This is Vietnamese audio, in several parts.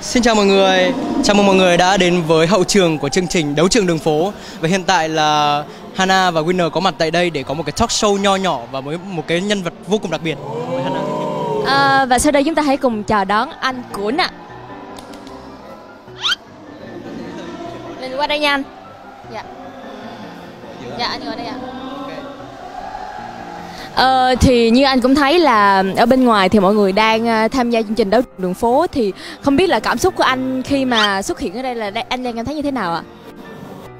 Xin chào mọi người, chào mừng mọi người đã đến với hậu trường của chương trình Đấu trường đường phố Và hiện tại là Hana và Winner có mặt tại đây để có một cái talk show nho nhỏ và với một cái nhân vật vô cùng đặc biệt Mời Hana. À, và sau đây chúng ta hãy cùng chào đón anh Cuốn ạ. Mình qua đây nha anh. Dạ. Dạ anh ngồi đây ạ. Ờ, thì như anh cũng thấy là ở bên ngoài thì mọi người đang ờ, tham gia chương trình đấu trường đường phố thì không biết là cảm xúc của anh khi mà xuất hiện ở đây là đây- anh đang cảm thấy như thế nào ạ?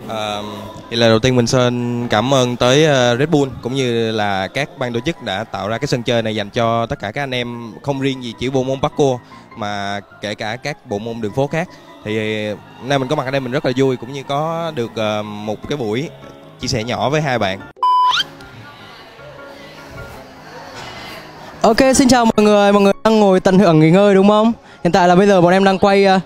À, thì là đầu tiên mình xin cảm ơn tới ờ, Red Bull cũng như là các ban tổ chức đã tạo ra cái sân chơi này dành cho tất cả các anh em không riêng gì chỉ bộ môn parkour mà kể cả các bộ môn đường phố khác. Thì hôm nay mình có mặt ở đây mình rất là vui cũng như có được một cái buổi chia sẻ nhỏ với hai bạn. Ok, xin chào mọi người, mọi người đang ngồi tận hưởng nghỉ ngơi đúng không? Hiện tại là bây giờ bọn em đang quay uh...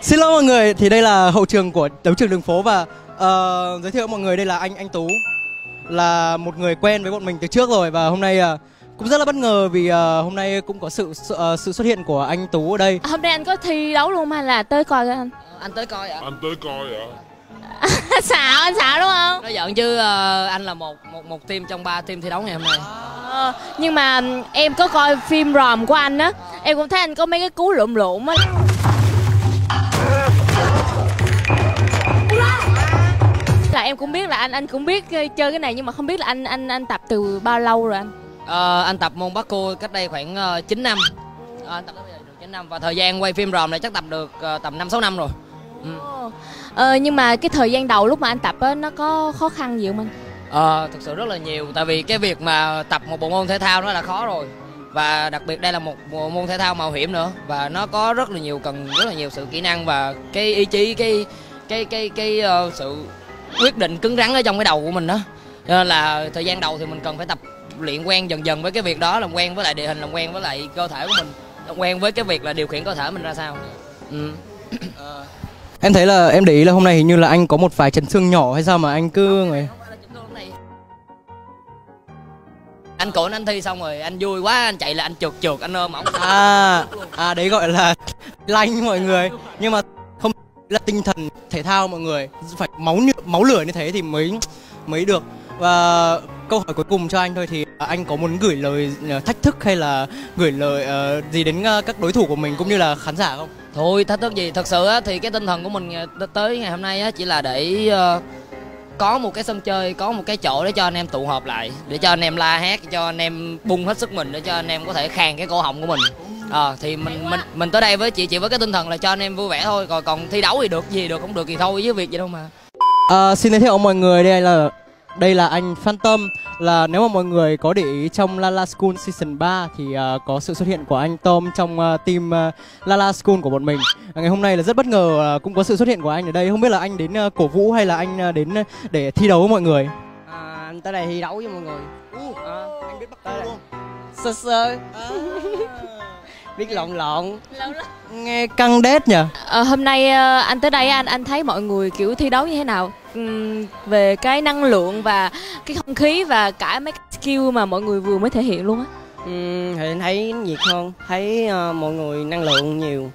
Xin lỗi mọi người, thì đây là hậu trường của đấu trường đường phố và ờ, giới thiệu mọi người đây là anh anh Tú Là một người quen với bọn mình từ trước rồi và hôm nay ờ, cũng rất là bất ngờ vì ờ, hôm nay cũng có sự sự, ờ, sự xuất hiện của anh Tú ở đây À, Hôm nay anh có thi đấu luôn hay là tới coi thôi anh? anh tới coi ạ anh tới coi ạ xạo anh xạo đúng không? nói giỡn chứ ờ, anh là một một một team trong ba team thi đấu ngày hôm nay Ờ, nhưng mà em có coi phim ròm của anh á em cũng thấy anh có mấy cái cú lụm lụm á. Là em cũng biết là anh anh cũng biết ờ, chơi cái này nhưng mà không biết là anh anh anh tập từ bao lâu rồi anh? Ờ, anh tập môn parkour cách đây khoảng uh, 9 năm. Ờ, anh tập tới bây giờ được 9 năm và thời gian quay phim ròm này chắc tập được ờ, tầm 5 6 năm rồi. Ừ. ờ, nhưng mà cái thời gian đầu lúc mà anh tập á nó có khó khăn gì không anh Ờ, thực sự rất là nhiều tại vì cái việc mà tập một bộ môn thể thao nó là khó rồi. Và đặc biệt đây là một bộ môn thể thao mạo hiểm nữa và nó có rất là nhiều cần rất là nhiều sự kỹ năng và cái ý chí cái cái cái cái ờ, sự quyết định cứng rắn ở trong cái đầu của mình đó. Cho nên là thời gian đầu thì mình cần phải tập luyện quen dần dần với cái việc đó làm quen với lại địa hình làm quen với lại cơ thể của mình làm quen với cái việc là điều khiển cơ thể mình ra sao. Ừ. Em thấy là em để ý là hôm nay hình như là anh có một vài chấn thương nhỏ hay sao mà anh cứ người anh cộn anh thi xong rồi anh vui quá anh chạy là anh trượt trượt anh ôm ổng. À, à đấy gọi là lanh mọi người. Nhưng mà không là tinh thần thể thao mọi người. Phải máu máu lửa như thế thì mới mới được. Và câu hỏi cuối cùng cho anh thôi thì anh có muốn gửi lời ờ, thách thức hay là gửi lời ờ, gì đến ờ, các đối thủ của mình cũng như là khán giả không? Thôi thách thức gì? Thật sự á, thì cái tinh thần của mình tới ngày hôm nay á, chỉ là để ờ, có một cái sân chơi có một cái chỗ để cho anh em tụ họp lại để cho anh em la hét cho anh em bung hết sức mình để cho anh em có thể khàn cái cổ họng của mình. Ờ thì mình mình mình tới đây với chị chị với cái tinh thần là cho anh em vui vẻ thôi còn còn thi đấu thì được gì được không được thì thôi với việc gì đâu mà. À, xin giới thiệu mọi người đây là đây là anh Phantom là nếu mà mọi người có để ý trong Lala School Season 3 thì à, có sự xuất hiện của anh Tom trong à, team à, Lala School của bọn mình. À, ngày hôm nay là rất bất ngờ à, cũng có sự xuất hiện của anh ở đây. Không biết là anh đến à, cổ vũ hay là anh à, đến để thi đấu với mọi người. À, anh tới đây thi đấu với mọi người à, anh biết bắt tới đây sơ sơ biết lộn lộn Nghe căng đét nhỉ? ờ, hôm nay anh tới đây anh anh thấy mọi người kiểu thi đấu như thế nào về cái năng lượng và cái không khí và cả mấy cái skill mà mọi người vừa mới thể hiện luôn á? Ừm, thì thấy nhiệt hơn thấy ờ, mọi người năng lượng nhiều.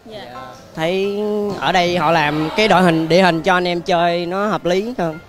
Thấy ở đây họ làm cái đội hình địa hình cho anh em chơi nó hợp lý hơn